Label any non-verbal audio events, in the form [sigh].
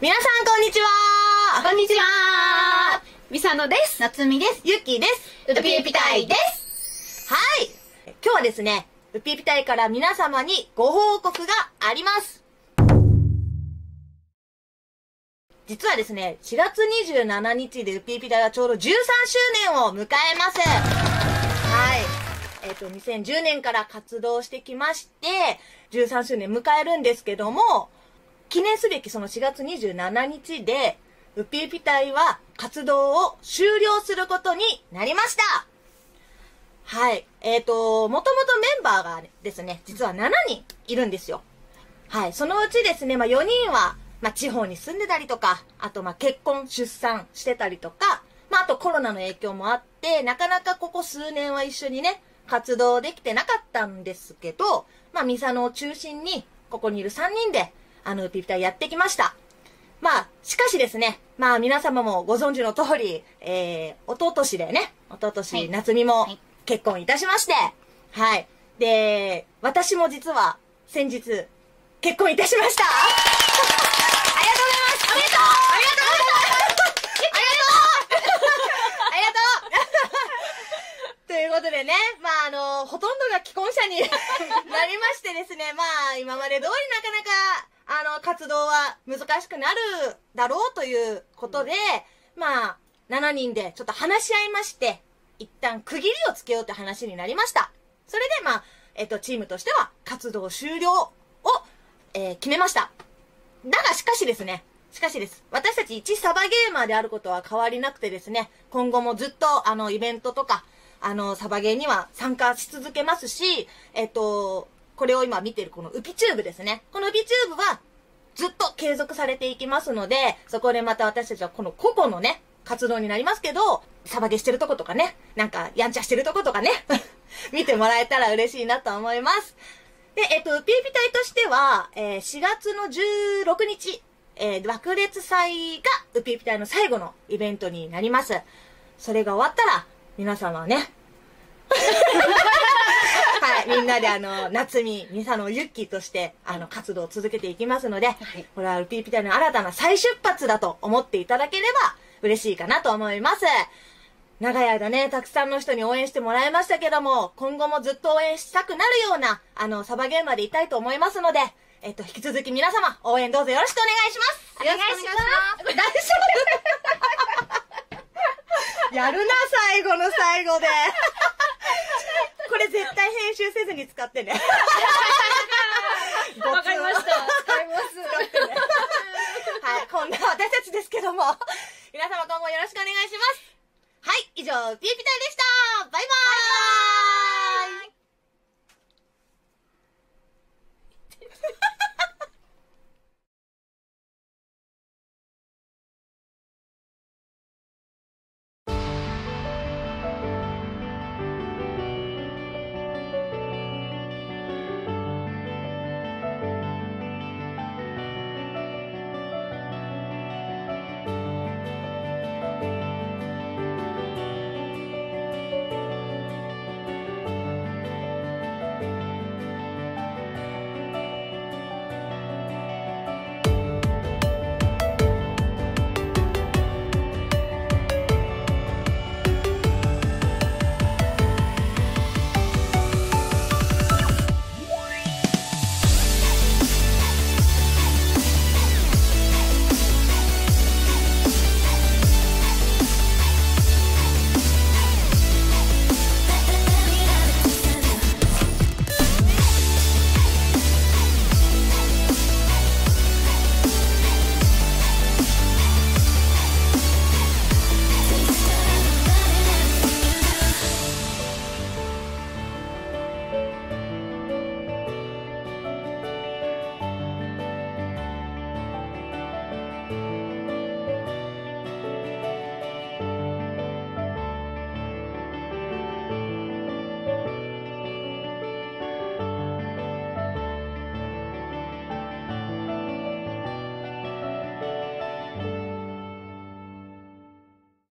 皆さんこんにちはこんにちはみさのです。夏美です。ゆっきーです。うぴうぴたいです。はい。今日はですね、ウピウピ隊から皆様にご報告があります。実はですね、4月27日でウピウピ隊はちょうど13周年を迎えます。はい。えっ、と、2010年から活動してきまして、13周年迎えるんですけども、記念すべきその4月27日で、ウピウピ隊は活動を終了することになりましたはい。えっ、と、もともとメンバーがですね、実は7人いるんですよ。はい。そのうちですね、まあ4人は、まあ地方に住んでたりとか、あとまあ結婚、出産してたりとか、まああとコロナの影響もあって、なかなかここ数年は一緒にね、活動できてなかったんですけど、まあミサノを中心に、ここにいる3人で、あの、ピピタやってきました。まあ、しかしですね、まあ皆様もご存知の通り、えー、おととしでね、おととし、はい。夏美もはい。結婚いたしまして、はい。で、私も実は先日、結婚いたしました。[laughs] ありがとうございます。おめでとう。ありがとう。ございますありがとう。ありがとう。ということでね、まああの、ほとんどが既婚者に [laughs] なりましてですね、まあ今まで通りなかなか、あの、活動は難しくなるだろうということで、まあ、7人でちょっと話し合いまして、一旦区切りをつけようって話になりました。それでまあ、えっと、チームとしては活動終了を、えー決めました。だがしかしですね、しかしです。私たち一サバゲーマーであることは変わりなくてですね、今後もずっとあのイベントとか、あのサバゲーには参加し続けますし、えっと、これを今見てるこのウピチューブですね。このウピチューブはずっと継続されていきますので、そこでまた私たちはこの個々のね、活動になりますけど、サバゲしてるとことかね、なんかやんちゃしてるとことかね、[laughs] 見てもらえたら嬉しいなと思います。で、えっと、ウピウピ隊としては、えー4月の16日、えー爆裂祭がウピウピ隊の最後のイベントになります。それが終わったら、皆様ね、[laughs] みんなであの、夏美、ミサのユッキーとして、あの、活動を続けていきますので、い。これはウピウピ隊の新たな再出発だと思っていただければ嬉しいかなと思います。長い間ね、たくさんの人に応援してもらいましたけども、今後もずっと応援したくなるような、あの、サバゲーマーでいたいと思いますので、えっと、引き続き皆様、応援どうぞよろしくお願いします。お願いします。大丈夫？[laughs] やるな、最後の最後で。絶対編集せずに使ってね。[laughs] わかりました。使います。ね、はい、こんな私たちですけども、皆様今後よろしくお願いします。はい、以上、ピーピタイでした。バイバイ,バイバ Ha!